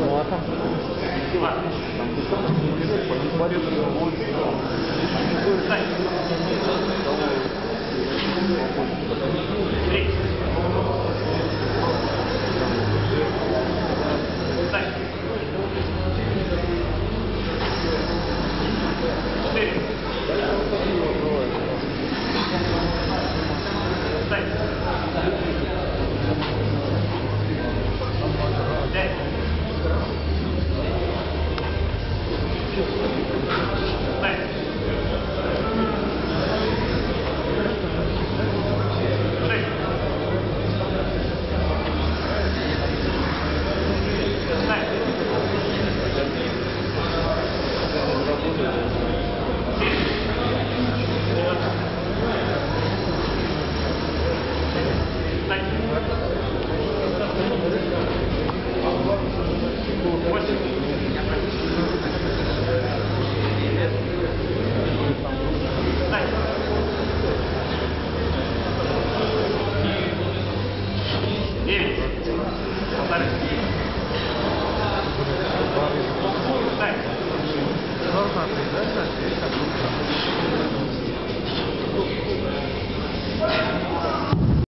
我操！Thank you.